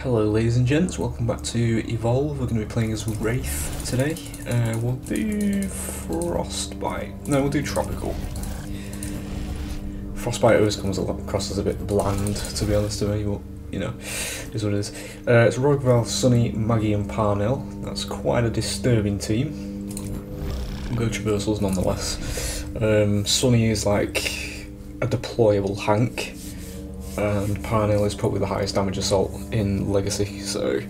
Hello ladies and gents, welcome back to Evolve. We're going to be playing as Wraith today. Uh, we'll do Frostbite. No, we'll do Tropical. Frostbite always comes across as a bit bland, to be honest to me, but you know, is what it is. Uh, it's Rogue Val, Sunny, Maggie and Parnell. That's quite a disturbing team. Go traversals nonetheless. Um, Sunny is like a deployable Hank and Parnell is probably the highest damage assault in Legacy, so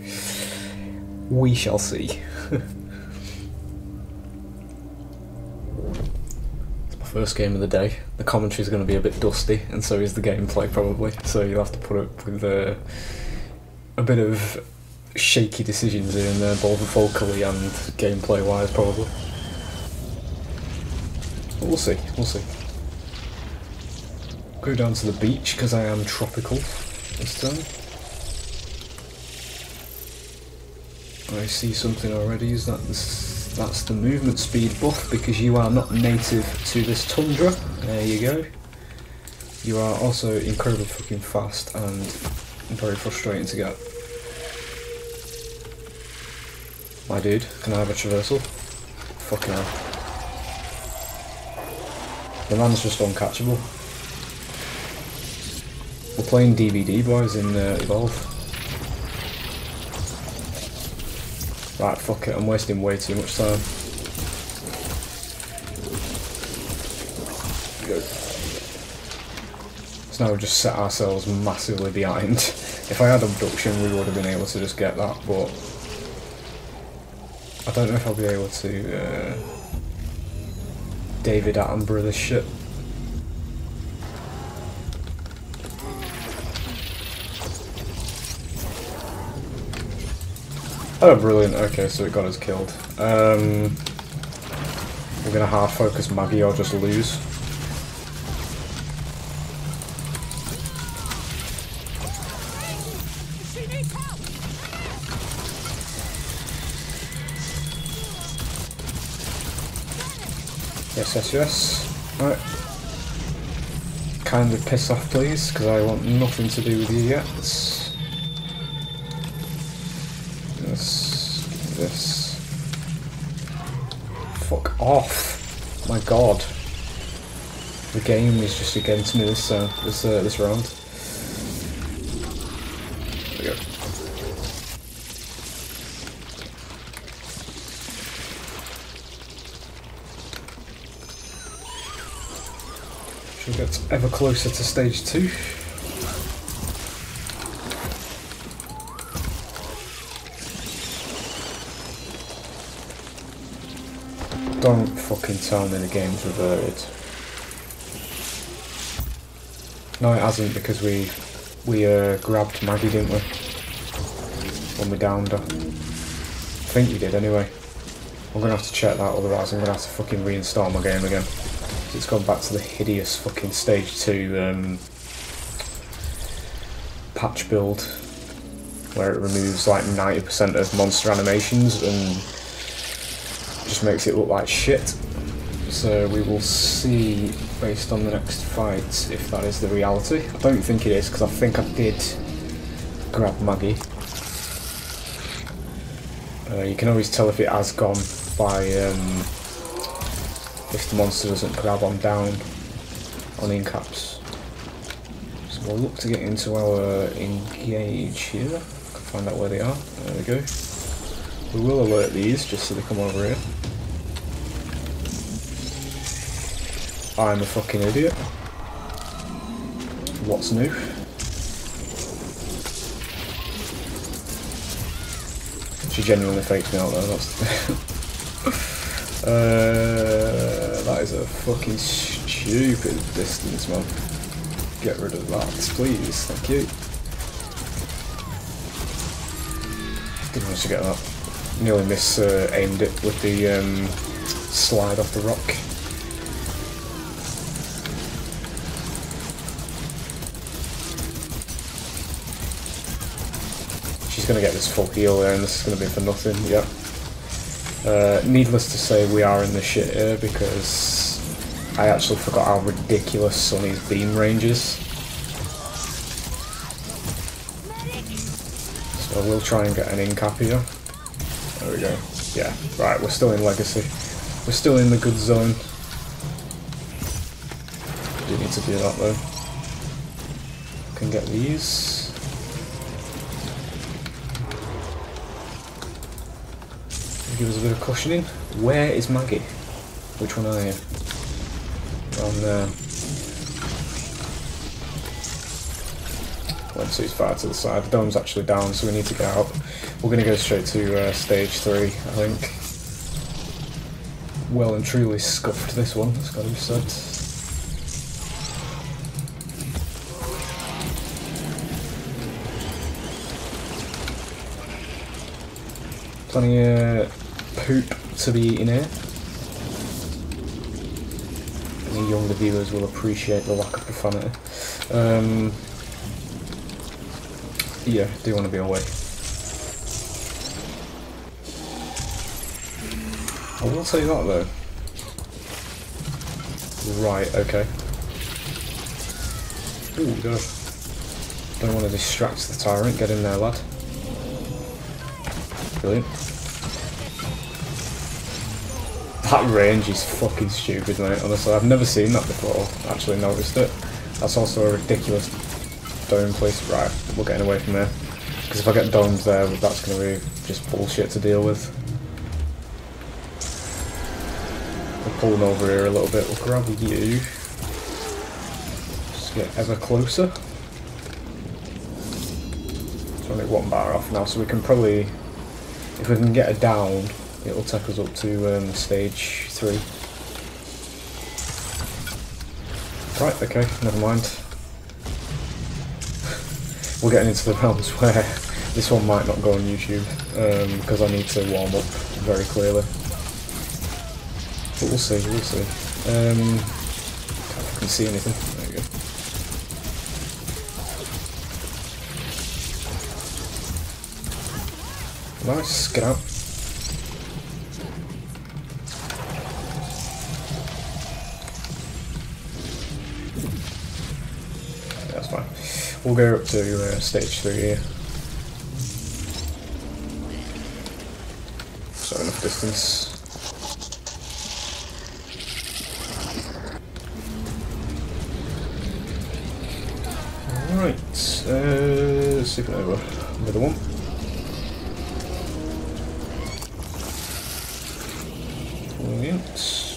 we shall see. it's my first game of the day. The commentary is going to be a bit dusty, and so is the gameplay probably, so you'll have to put up with uh, a bit of shaky decisions here and there, both vocally and gameplay wise, probably. But we'll see, we'll see. Go down to the beach because I am tropical this time. I see something already. Is that that's the movement speed buff because you are not native to this tundra. There you go. You are also incredibly fucking fast and very frustrating to get. My dude, can I have a traversal? Fucking hell. The man's just uncatchable. Playing DVD boys in uh, Evolve. Right, fuck it, I'm wasting way too much time. Good. So now we've just set ourselves massively behind. if I had abduction we would have been able to just get that, but I don't know if I'll be able to uh, David Attenborough this shit. Oh, brilliant. Okay, so it got us killed. Um, we're to half focus Maggie or just lose. Yes, yes, yes. Right. Kind of piss off, please, because I want nothing to do with you yet. This. This. Fuck off. My god. The game is just against me this uh, this uh, this round. There we go. Should get ever closer to stage two. Don't fucking tell me the game's reverted. No, it hasn't because we we uh, grabbed Maggie, didn't we? When we downed her. I think we did anyway. I'm gonna have to check that, otherwise I'm gonna have to fucking reinstall my game again. It's gone back to the hideous fucking stage two um, patch build where it removes like 90% of monster animations and just makes it look like shit. So we will see based on the next fight if that is the reality. I don't think it is because I think I did grab Maggie. Uh, you can always tell if it has gone by um, if the monster doesn't grab on down on in caps. So we'll look to get into our engage here. Can find out where they are. There we go. We will alert these just so they come over here. I'm a fucking idiot. What's new? She genuinely faked me out though, that's uh, that is a fucking stupid distance man. Get rid of that, please, thank you. Didn't manage to get that. Nearly miss uh, aimed it with the um, slide off the rock. Going to get this full heal there and this is going to be for nothing, yep. Uh, needless to say we are in the shit here because I actually forgot how ridiculous Sunny's beam range is. So we'll try and get an incap here. There we go. Yeah, right, we're still in Legacy. We're still in the good zone. Do need to do that though. Can get these. Give us a bit of cushioning. Where is Maggie? Which one are you? On there. Let's see, far to the side. The dome's actually down, so we need to get out. We're going to go straight to uh, stage three, I think. Well and truly scuffed this one, it's got to be said. Plenty of poop to be eaten here. Any younger viewers will appreciate the lack of profanity. Um, yeah, do you want to be away. I will tell you that though. Right, okay. Ooh, God. Don't want to distract the tyrant. Get in there, lad. Brilliant. That range is fucking stupid, mate. Honestly, I've never seen that before. Actually noticed it. That's also a ridiculous dome place. Right, we're getting away from there. Because if I get domes there, that's going to be just bullshit to deal with. We're pulling over here a little bit. We'll grab you. Just get ever closer. It's only one bar off now, so we can probably, if we can get it down, it'll take us up to um, stage three. Right, okay, never mind. We're getting into the realms where this one might not go on YouTube, because um, I need to warm up very clearly. But we'll see, we'll see. Um, can't see anything. There you go. Nice, get out. We'll go up to uh, stage 3 here. So enough distance. Right, uh, supernova, another one. Brilliant.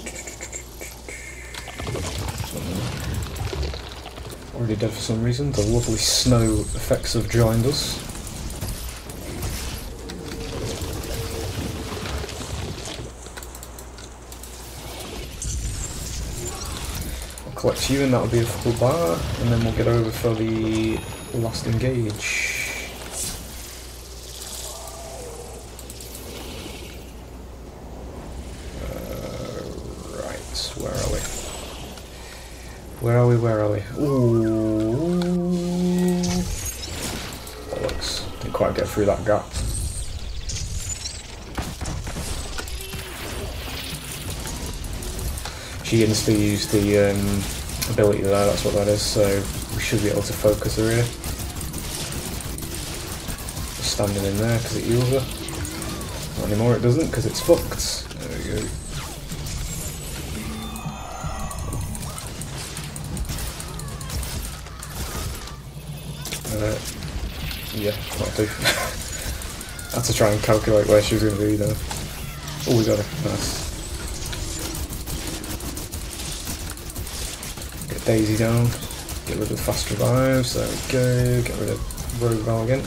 Already dead for some reason. The lovely snow effects have joined us. I'll collect you and that'll be a full bar, and then we'll get over for the last engage. Uh, right, where are we? Where are we, where are we? Ooh. Bollocks. Didn't quite get through that gap. She insta used the um, ability there, that's what that is, so we should be able to focus her here. Standing in there because it heals her. Not anymore, it doesn't because it's fucked. There we go. Yeah, that'll do. I had to try and calculate where she was going to be though. Oh, we got her. Nice. Get Daisy down. Get rid of fast revives. There we go. Get rid of Rogue again.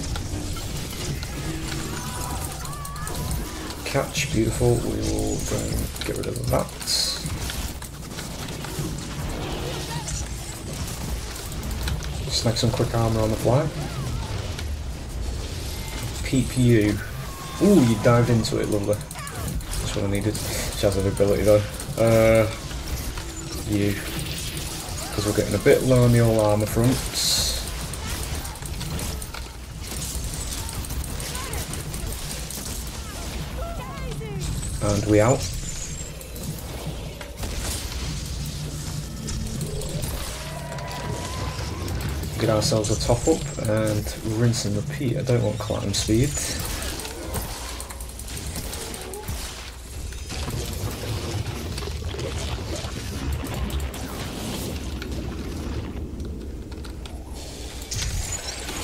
Catch, beautiful. We will go and get rid of that. Snag some quick armor on the fly. PPU. Ooh, you dived into it, lovely. That's what I needed. She has an ability though. Uh, you. Because we're getting a bit low on the all armor fronts. And we out. Get ourselves a top up and rinse and repeat. I don't want climb speed.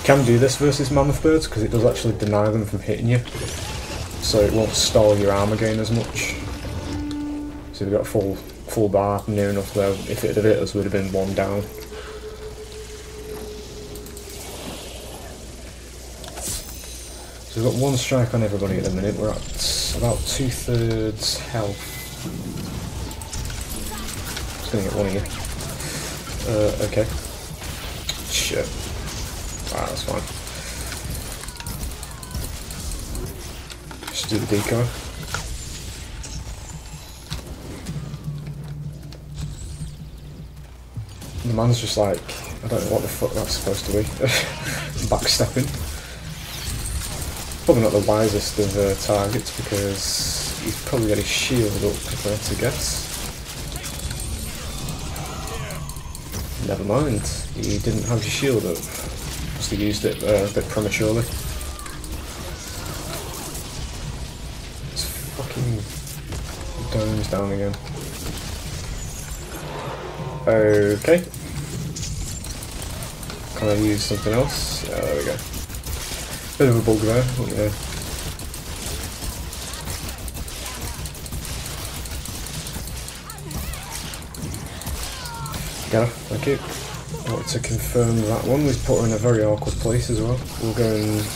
can do this versus mammoth birds because it does actually deny them from hitting you so it won't stall your armor gain as much so we've got full full bar near enough there if it had hit us we'd have been one down so we've got one strike on everybody at the minute we're at about two-thirds health just gonna get one of you uh, okay shit Ah, that's fine. Just do the decoy. The man's just like, I don't know what the fuck that's supposed to be. Backstepping. Probably not the wisest of uh, targets because he's probably got his shield up, if I had to guess. Never mind, he didn't have his shield up must have used it uh, a bit prematurely. It's fucking domes down again. Okay. Can I use something else? Yeah, there we go. Bit of a bug there, yeah. Thank you wanted to confirm that one. We've put her in a very awkward place as well. We'll go and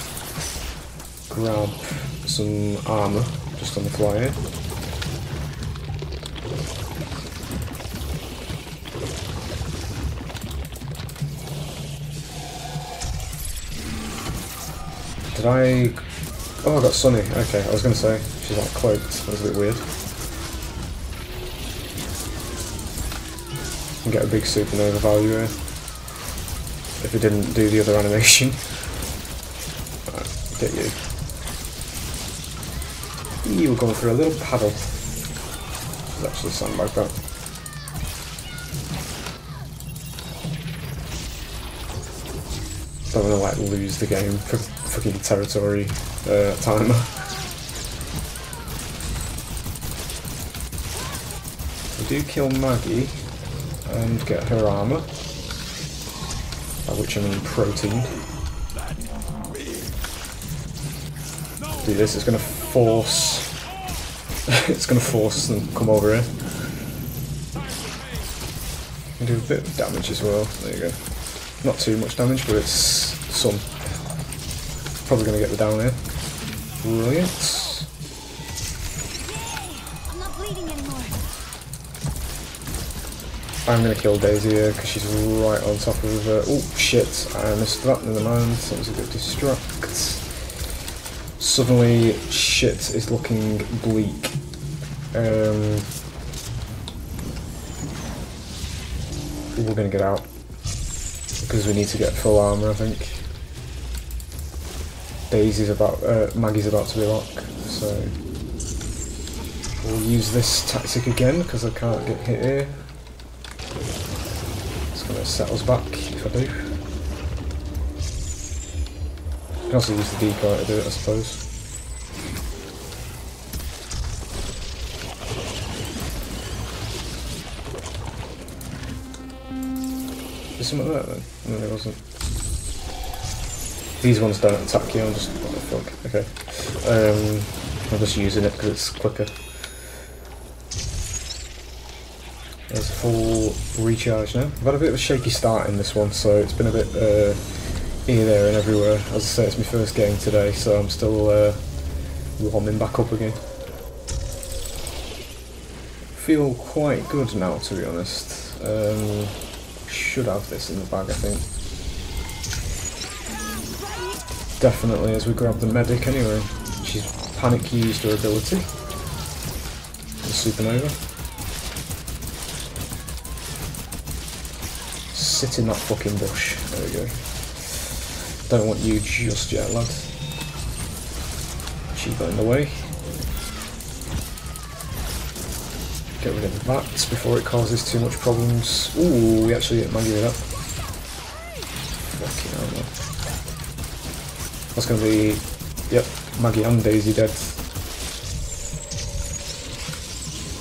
grab some armour just on the fly here. I... Oh, I got Sunny. Okay, I was going to say, she's like cloaked. That was a bit weird. And get a big supernova value here if it didn't do the other animation. Get you. You were going for a little paddle. Let's actually sandbag that. Don't want to like lose the game fucking territory uh, timer. We do kill Maggie and get her armour by which I mean protein. Do this, it's gonna force it's gonna force them come over here. Do a bit of damage as well. There you go. Not too much damage, but it's some. Probably gonna get the down here. Brilliant. I'm gonna kill Daisy here because she's right on top of. her. oh shit! I missed that in the mind. That was a bit distract. Suddenly, shit is looking bleak. Um, we're gonna get out because we need to get full armor. I think. Daisy's about. Uh, Maggie's about to be locked, so we'll use this tactic again because I can't get hit here It's gonna settles back if I do. I can also use the decoy to do it, I suppose. Is something there then? No, there wasn't. These ones don't attack you, I'm just... what the fuck, okay. Um, I'm just using it because it's quicker. There's a full recharge now. I've had a bit of a shaky start in this one, so it's been a bit uh, here, there and everywhere. As I say, it's my first game today, so I'm still uh, warming back up again. Feel quite good now, to be honest. Um, should have this in the bag, I think. Definitely as we grab the medic anyway. She's panic used her ability. The supernova. sit in that fucking bush. There we go. Don't want you just yet, lad. She got in the way. Get rid of the that before it causes too much problems. Ooh, we actually get Maggie with that. That's to be, yep, Maggie and Daisy dead.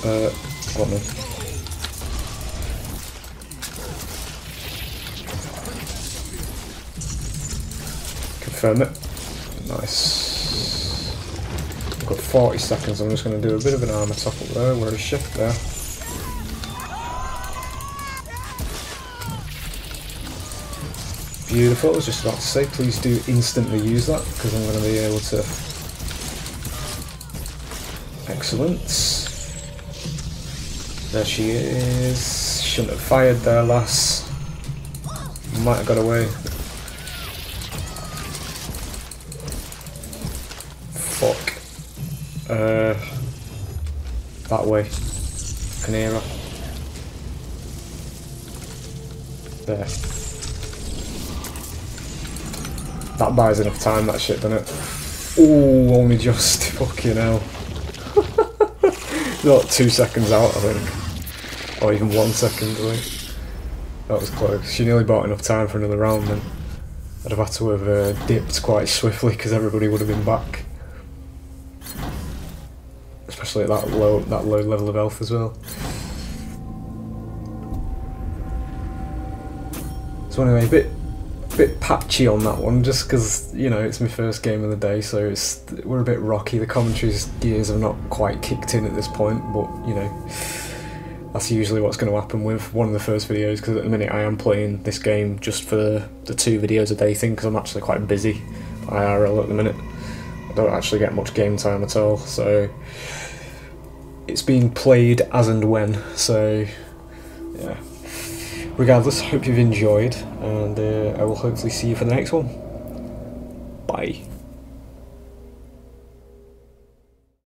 Uh, go on then. Confirm it. Nice. I've got 40 seconds, I'm just to do a bit of an armor top up there, where is shift There. Beautiful, I was just about to say, please do instantly use that, because I'm going to be able to... Excellent. There she is. Shouldn't have fired there, lass. Might have got away. Fuck. Uh, that way. Canera. There. That buys enough time, that shit, doesn't it? Ooh, only just. Fucking hell. Not two seconds out, I think. Or even one second, I think. That was close. She nearly bought enough time for another round then. I'd have had to have uh, dipped quite swiftly because everybody would have been back. Especially at that low, that low level of health as well. So anyway, a bit bit patchy on that one, just because you know it's my first game of the day, so it's we're a bit rocky. The commentary's gears have not quite kicked in at this point, but you know that's usually what's going to happen with one of the first videos. Because at the minute I am playing this game just for the, two videos a day thing, because I'm actually quite busy IRL at the minute. I don't actually get much game time at all, so it's being played as and when. So yeah regardless, hope you've enjoyed, and uh, I will hopefully see you for the next one. Bye.